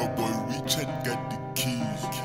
Your boy Richard got the keys.